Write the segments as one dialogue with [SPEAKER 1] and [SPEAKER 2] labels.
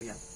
[SPEAKER 1] algunos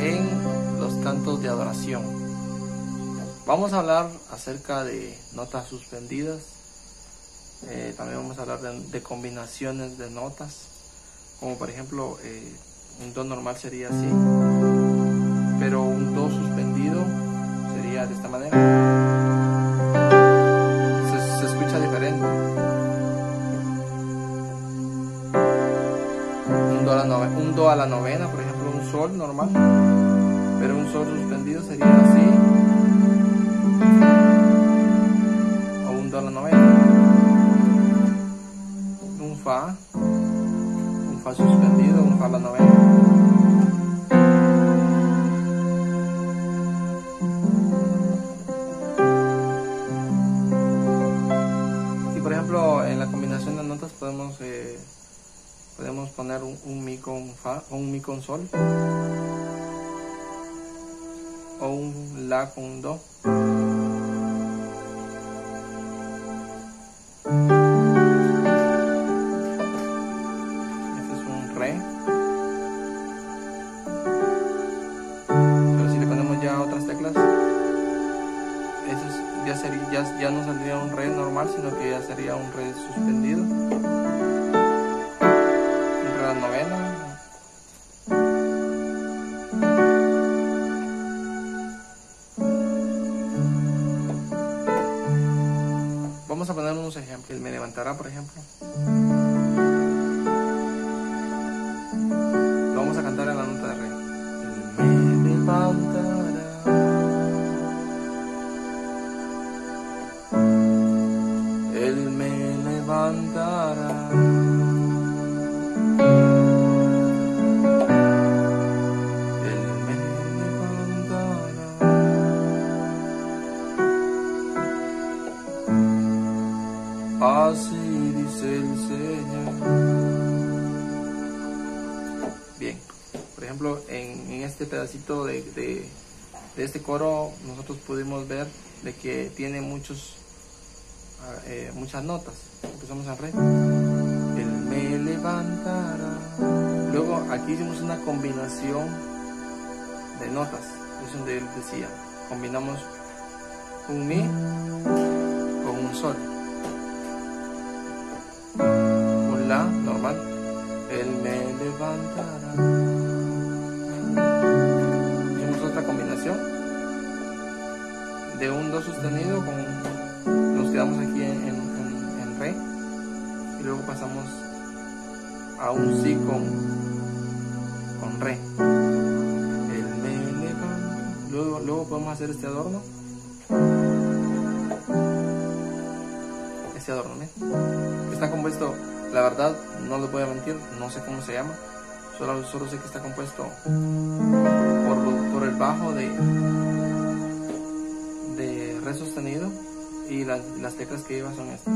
[SPEAKER 1] en los cantos de adoración. Vamos a hablar acerca de notas suspendidas, eh, también vamos a hablar de, combinaciones de notas, como por ejemplo eh, un do normal sería así, pero un do suspendido sería de esta manera. Un do a la novena, por ejemplo, un sol normal, pero un sol suspendido sería así, o un do a la novena, un fa, un fa suspendido, un fa a la novena. Y por ejemplo, en la combinación de notas podemos eh, podemos poner un, mi con fa o un mi con sol. O un la con do. Este es un re. Pero si le ponemos ya otras teclas eso ya sería ya, ya no saldría un re normal sino que ya sería un re suspendido ejemplos. Me levantará, por ejemplo. Así dice el Señor. Bien, por ejemplo, en, este pedacito de, este coro nosotros pudimos ver de que tiene muchos, ah, eh, muchas notas. Empezamos a re. Él me levantará. Luego aquí hicimos una combinación de notas. Es donde él decía, combinamos un mi con un sol. De un do sostenido con nos quedamos aquí en, re y luego pasamos a un si con con re. Levanta. Luego, luego podemos hacer este adorno. Este adorno, ¿eh? Está compuesto la verdad, no les voy a mentir, no sé cómo se llama. Solo, solo sé que está compuesto por, por el bajo de, sostenido y las, las teclas que lleva son estas.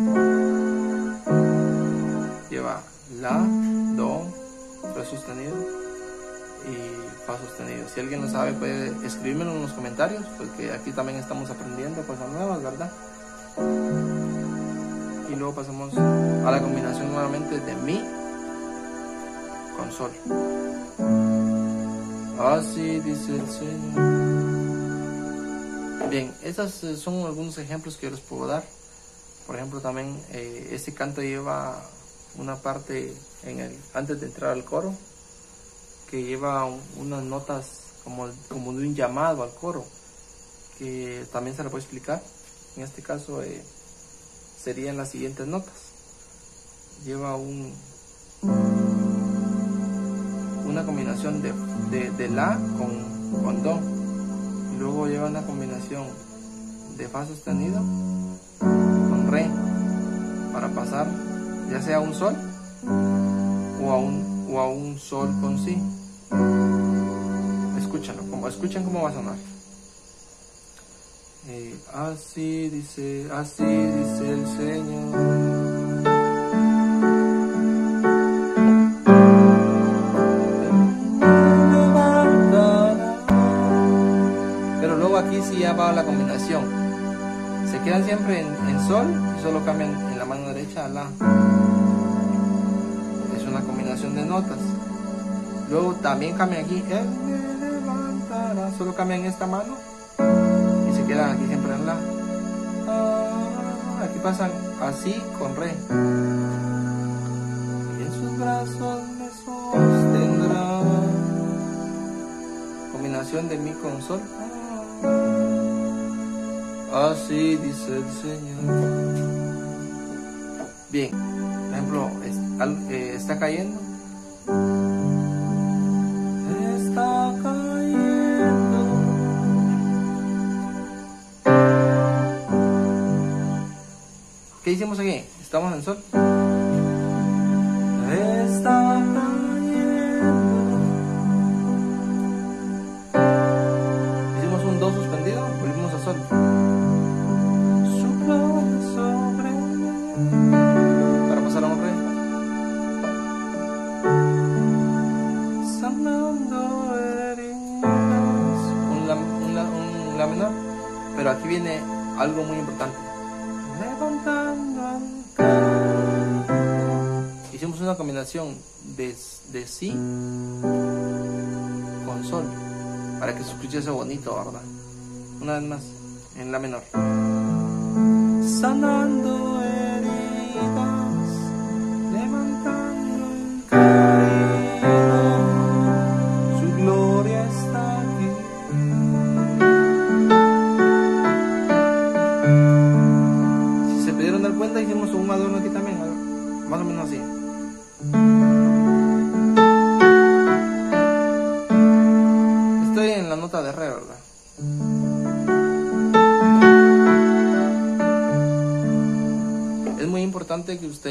[SPEAKER 1] Lleva la, do, re sostenido y fa sostenido. Si alguien lo sabe puede escribírmelo en los comentarios porque aquí también estamos aprendiendo cosas nuevas, ¿verdad? y luego pasamos a la combinación nuevamente de mi con sol. Así dice el Señor. Bien, estos eh, son algunos ejemplos que yo les puedo dar. Por ejemplo, también eh, este canto lleva una parte en el, antes de entrar al coro que lleva unas notas como, como de un llamado al coro que también se lo puedo explicar. En este caso, eh, serían las siguientes notas. Lleva un una combinación de, de, la con, en do. Luego lleva una combinación de fa sostenido con re para pasar ya sea a un sol o a un, o a un sol con si. Escúchalo, como, escuchen cómo va a sonar. Eh, así dice, así dice el Señor. Aquí sí ya va la combinación. Se quedan siempre en, sol y solo cambian en la mano derecha a la. Es una combinación de notas. Luego también cambian aquí. Solo cambian esta mano y se quedan aquí siempre en la. Ah, aquí pasan así con re. Y en sus brazos me sostendrá. Combinación de mi con sol. Así dice el Señor. Bien, por ejemplo, eh, está cayendo. Está cayendo. ¿Qué hicimos aquí? Estamos en sol. Levantando. Hicimos una combinación de, de si con sol para que se escuchase bonito, ¿verdad? Una vez más, en la menor. Sanando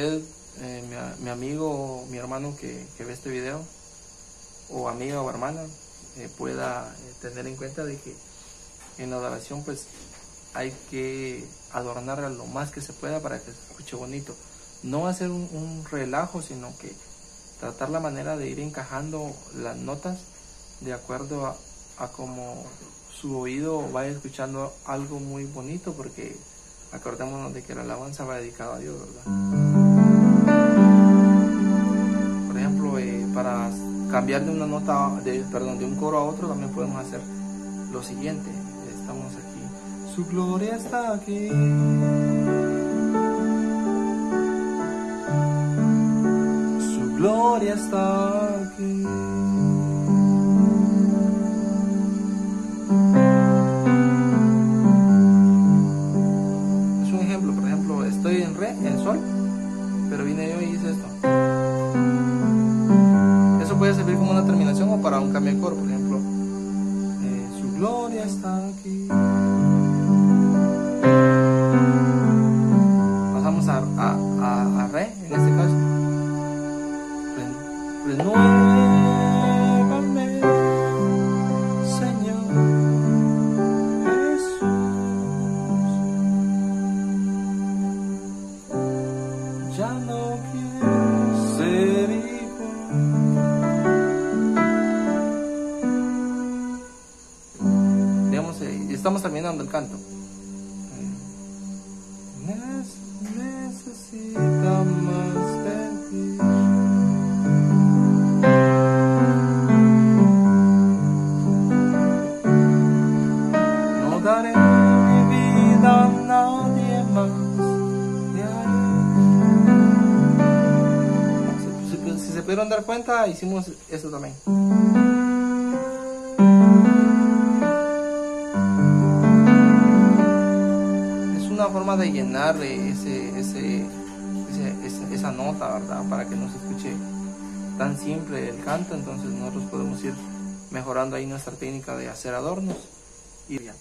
[SPEAKER 1] usted, eh, mi, amigo o mi hermano que, ve este video, o amiga o hermana, eh, pueda eh, tener en cuenta de que en la adoración pues hay que adornarla lo más que se pueda para que se escuche bonito. No hacer un, un relajo, sino que tratar la manera de ir encajando las notas de acuerdo a, a como su oído vaya escuchando algo muy bonito, porque acordémonos de que la alabanza va dedicada a Dios, ¿verdad? Para cambiar de una nota, de, perdón, de un coro a otro, también podemos hacer lo siguiente. Estamos aquí. Su gloria está aquí. Su gloria está aquí. Es un ejemplo, por ejemplo, estoy en re, en sol, pero vine yo y hice esto. Servir como una terminación o para un cambio de coro, por ejemplo. eh, su gloria está aquí. Estamos terminando el canto. Necesita más de ti. No daré mi vida a nadie más. Si, si- si se pudieron dar cuenta, hicimos eso también. Una forma de llenar ese, ese, ese- ese- esa nota, ¿verdad? Para que no se escuche tan simple el canto, entonces nosotros podemos ir mejorando ahí nuestra técnica de hacer adornos y ya.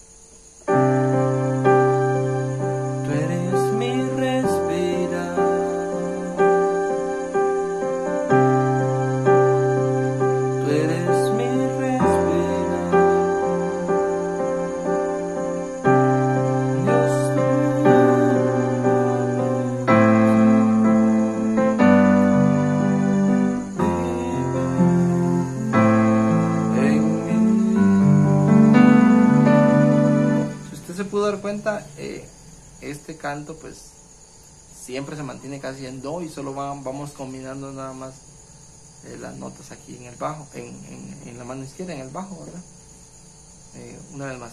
[SPEAKER 1] Cuenta, eh, este canto pues siempre se mantiene casi en do y solo va- vamos combinando nada más eh, las notas aquí en el bajo, en, en- la mano izquierda, en el bajo, ¿verdad? Eh, una vez más.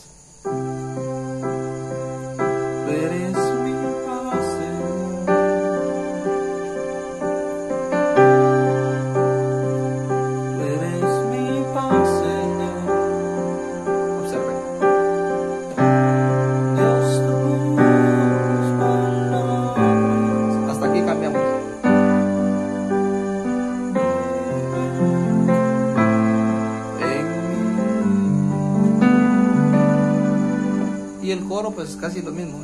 [SPEAKER 1] Y el coro, pues casi lo mismo.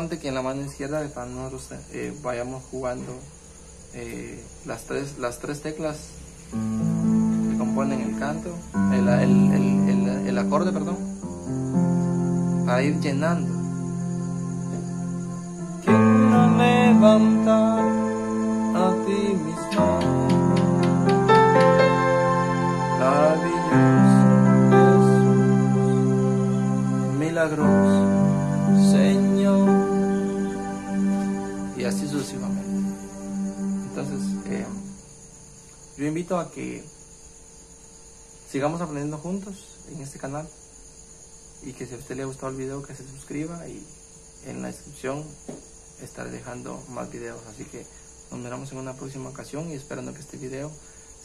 [SPEAKER 1] Importante que en la mano izquierda nosotros eh, vayamos jugando eh, las, tres, las tres teclas que componen el canto, el, el- el- el- el acorde, perdón, para ir llenando. Quiero levantar a ti mis manos. Maravilloso Jesús, milagroso Señor, sucesivamente. Entonces, eh, yo invito a que sigamos aprendiendo juntos en este canal y que si a usted le ha gustado el video, que se suscriba y en la descripción estaré dejando más videos. Así que nos veremos en una próxima ocasión y esperando que este video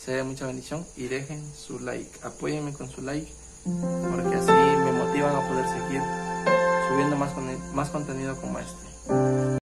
[SPEAKER 1] sea de mucha bendición y dejen su like. Apóyenme con su like porque así me motivan a poder seguir subiendo más, con- más contenido como este.